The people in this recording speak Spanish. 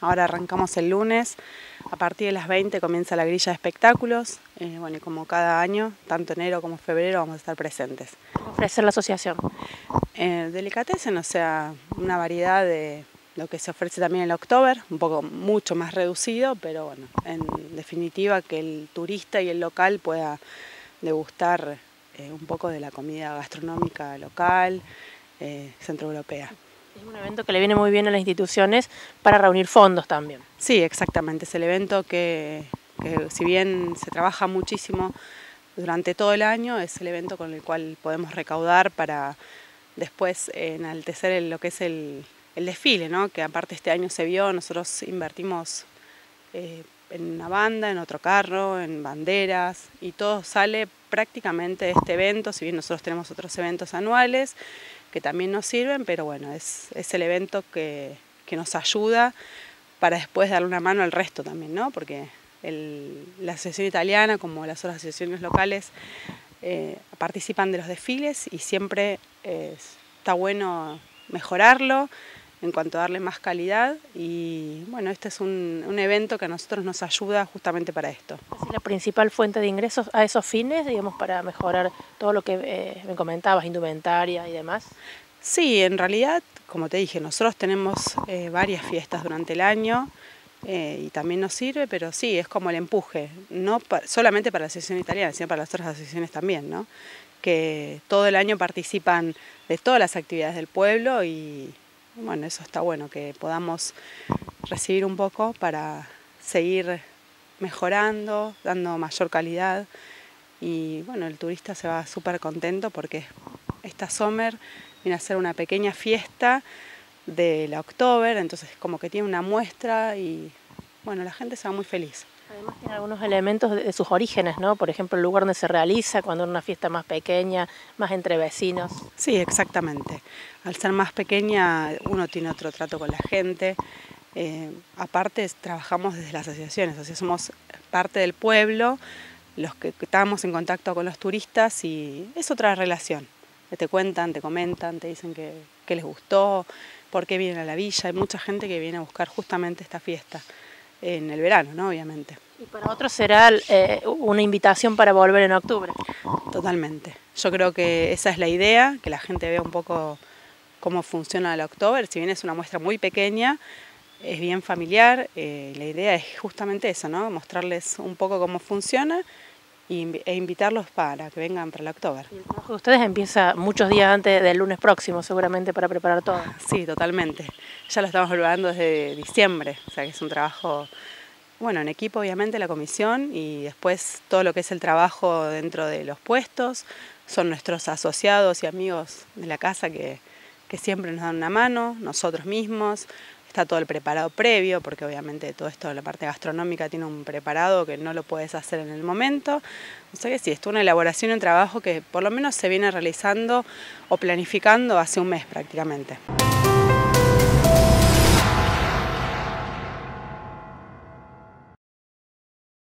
Ahora arrancamos el lunes, a partir de las 20 comienza la grilla de espectáculos, eh, bueno, y como cada año, tanto enero como febrero vamos a estar presentes. ¿Qué ofrece la asociación? Eh, delicatessen, o sea, una variedad de lo que se ofrece también en el October, un poco mucho más reducido, pero bueno, en definitiva que el turista y el local pueda degustar eh, un poco de la comida gastronómica local, eh, centroeuropea. Es un evento que le viene muy bien a las instituciones para reunir fondos también. Sí, exactamente. Es el evento que, si bien se trabaja muchísimo durante todo el año, es el evento con el cual podemos recaudar para después enaltecer lo que es el, desfile, ¿no? que aparte este año se vio, nosotros invertimos eh, en una banda, en otro carro, en banderas, y todo sale prácticamente de este evento, si bien nosotros tenemos otros eventos anuales, que también nos sirven, pero bueno, es, es el evento que, que, nos ayuda para después darle una mano al resto también, ¿no? Porque la asociación italiana, como las otras asociaciones locales, eh, participan de los desfiles y siempre eh, está bueno mejorarlo en cuanto a darle más calidad y bueno, este es un, un, evento que a nosotros nos ayuda justamente para esto. ¿Es la principal fuente de ingresos a esos fines, digamos, para mejorar todo lo que eh, me comentabas, indumentaria y demás? Sí, en realidad, como te dije, nosotros tenemos eh, varias fiestas durante el año eh, y también nos sirve, pero sí, es como el empuje, no pa solamente para la asociación italiana, sino para las otras asociaciones también, ¿no? que todo el año participan de todas las actividades del pueblo y, bueno, eso está bueno, que podamos recibir un poco para seguir mejorando, dando mayor calidad y bueno, el turista se va súper contento porque esta summer viene a ser una pequeña fiesta de la October, entonces como que tiene una muestra y bueno, la gente se va muy feliz. Además tiene algunos elementos de, sus orígenes, ¿no? Por ejemplo, el lugar donde se realiza, cuando es una fiesta más pequeña, más entre vecinos. Sí, exactamente. Al ser más pequeña, uno tiene otro trato con la gente. Eh, aparte, trabajamos desde las asociaciones, o sea, somos parte del pueblo, los que estamos en contacto con los turistas y es otra relación. Te cuentan, te comentan, te dicen que, que les gustó, por qué vienen a la villa. Hay mucha gente que viene a buscar justamente esta fiesta en el verano, ¿no? Obviamente. Y para otros será eh, una invitación para volver en octubre. Totalmente. Yo creo que esa es la idea, que la gente vea un poco cómo funciona el octubre. Si bien es una muestra muy pequeña, es bien familiar. Eh, la idea es justamente eso, ¿no? Mostrarles un poco cómo funciona e invitarlos para que vengan para el octubre. el trabajo de ustedes empieza muchos días antes del lunes próximo, seguramente, para preparar todo. Sí, totalmente. Ya lo estamos preparando desde diciembre, o sea que es un trabajo, bueno, en equipo obviamente la comisión y después todo lo que es el trabajo dentro de los puestos, son nuestros asociados y amigos de la casa que, que siempre nos dan una mano, nosotros mismos, está todo el preparado previo, porque obviamente todo esto, la parte gastronómica tiene un preparado que no lo puedes hacer en el momento. O sea que sí, es una elaboración, un trabajo que por lo menos se viene realizando o planificando hace un mes prácticamente.